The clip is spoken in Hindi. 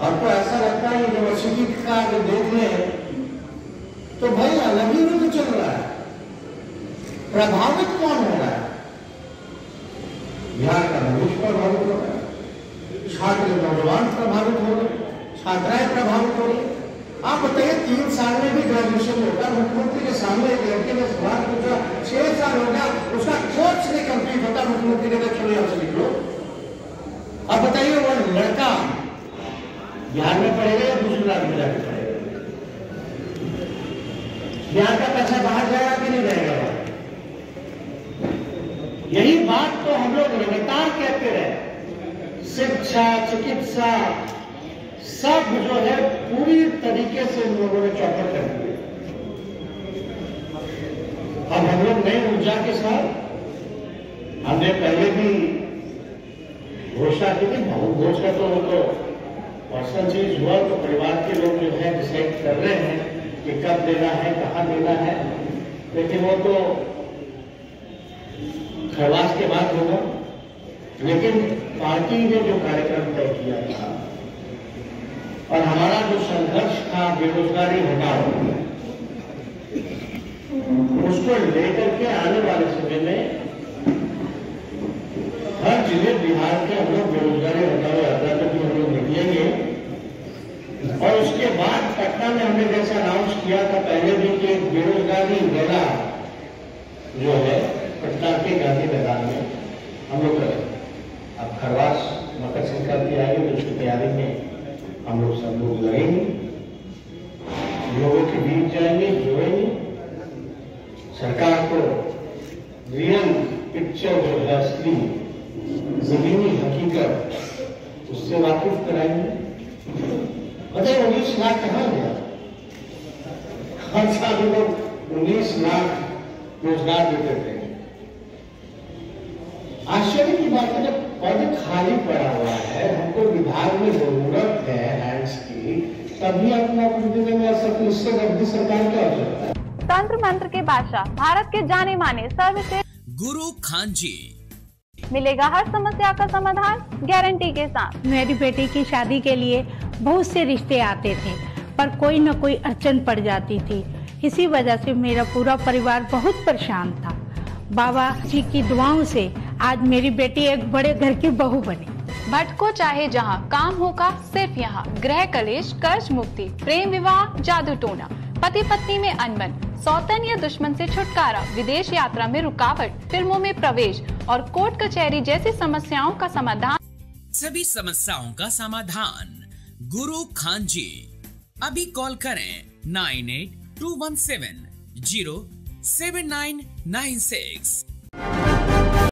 तो ऐसा लगता है यूनिवर्सिटी का अगर देख लें तो भाई अलग ही रूप चल रहा है। प्रभावित कौन हो रहा है? बिहार का भविष्य प्रभावित हो रहा है। छात्र नौजवान प्रभावित हो रहे छात्राएँ प्रभावित हो रही आप बताइए तीन साल में भी ग्रेजुएशन होता है मुख्यमंत्री के सामने एक लड़के ने सवाल पूछा छह साल हो गया उसका कोर्स नहीं कंप्लीट होता मुख्यमंत्री ने कहा चलो यहाँ से निकलो अब बताइए वो लड़का बिहार में पढ़ेगा या दूसरे राज्य में जाकर पढ़ेगा? बिहार का पैसा बाहर जाएगा कि नहीं जाएगा यही बात तो हम लोग लगातार कहते रहे। शिक्षा, चिकित्सा, सब जो है पूरी तरीके से इन लोगों ने चौपट कर दिया अब हम लोग नई ऊर्जा के साथ, हमने पहले भी घोषणा की थी घोषणा तो तो पर्सनल चीज़ हुआ तो परिवार के लोग जो है डिसाइड कर रहे हैं कि कब देना है, कहाँ देना है। लेकिन वो तो खरवास के बाद होगा। लेकिन पार्टी ने जो कार्यक्रम तय किया था और हमारा जो संघर्ष था, बेरोजगारी हटाओ उसको लेकर के आने वाले समय में हर ज़िले बिहार के हम लोग बेरोजगारी हटाओ यात्रा पर भी हम लोग निकलेंगे और उसके पटना में हमने जैसा अनाउंस किया था पहले भी कि बेरोजगारी मेला जो है, पटना के गांधी मैदान में, हम लोग करें। अब खरवास, मकर संक्रांति आएगी तो उसकी तैयारी में हम लोग सब लोग लड़ेंगे। लोगों के बीच जाएँगे, जुड़ेंगे। सरकार को रियल पिक्चर जो है असली जमीनी हकीकत, उससे वाकिफ कराएँगे। बताइए उन्नीस लाख कहाँ गया? हर साल लोग उन्नीस लाख रोज़गार देते थे आश्चर्य की बात है जब पद खाली पड़ा हुआ है हमको विभाग में ज़रूरत है हैंड्स की तभी आप नौकरी देने में असर इससे गद्दी सरकार क्या हो सकता है? तंत्र मंत्र के बादशाह भारत के जाने माने सर्वश्रेष्ठ। गुरु खान जी। मिलेगा हर समस्या का समाधान गारंटी के साथ। मेरी बेटी की शादी के लिए बहुत से रिश्ते आते थे। पर कोई न कोई अड़चन पड़ जाती थी। इसी वजह से मेरा पूरा परिवार बहुत परेशान था। बाबा जी की दुआओं से आज मेरी बेटी एक बड़े घर की बहू बनी। भटको चाहे जहाँ काम होगा सिर्फ़ यहाँ। ग्रह कलेश कर्ज मुक्ति प्रेम विवाह जादू टोना। पति पत्नी में अनबन सौतन या दुश्मन से छुटकारा विदेश यात्रा में रुकावट फ़िल्मों में प्रवेश और कोर्ट कचहरी जैसी समस्याओं का समाधान। सभी समस्याओं का समाधान गुरु खान जी। अभी कॉल करें nine eight two one seven zero seven nine nine six.